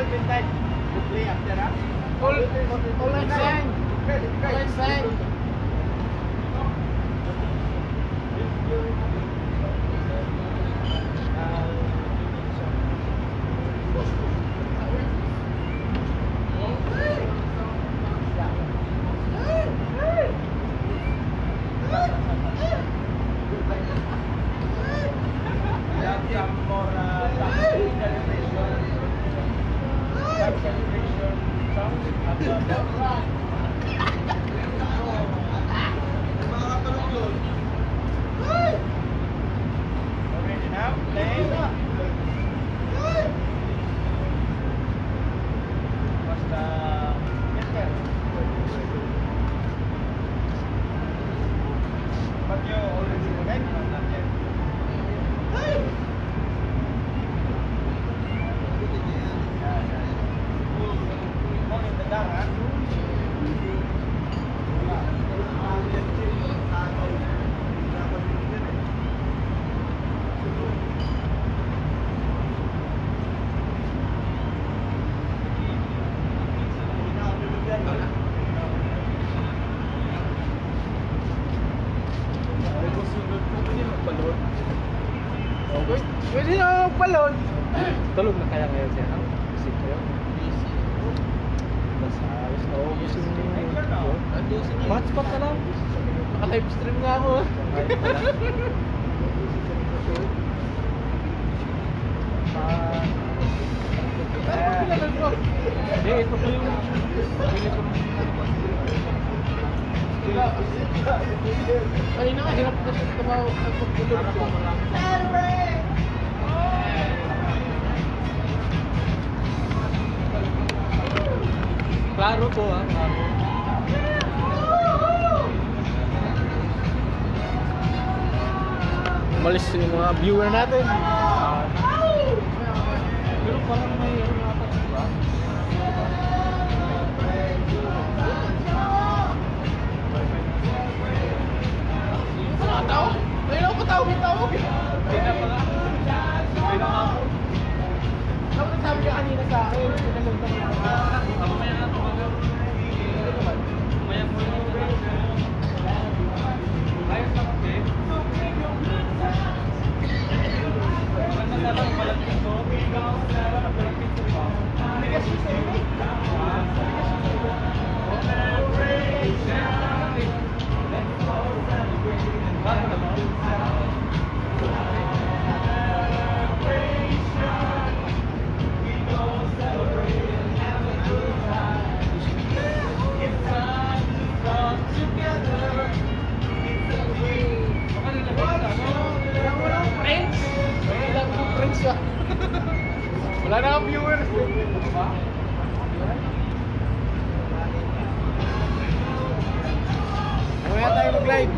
mental mental to play after Original, name. Pwede- Pwede na magbalon. Tulog na kaya ngayon siya. Ang isip ko yun. Mas ayos na yung Hotspot na lang. Naka-live stream nga ako. ah. Ah, Ano? Hindi, ito po yung bili ko ng ano. Kanina nga, hirap na siya tumawag ng pagtulog ko. Klaro po ah, klaro. Umalis yung mga viewer natin. Pero parang Down. like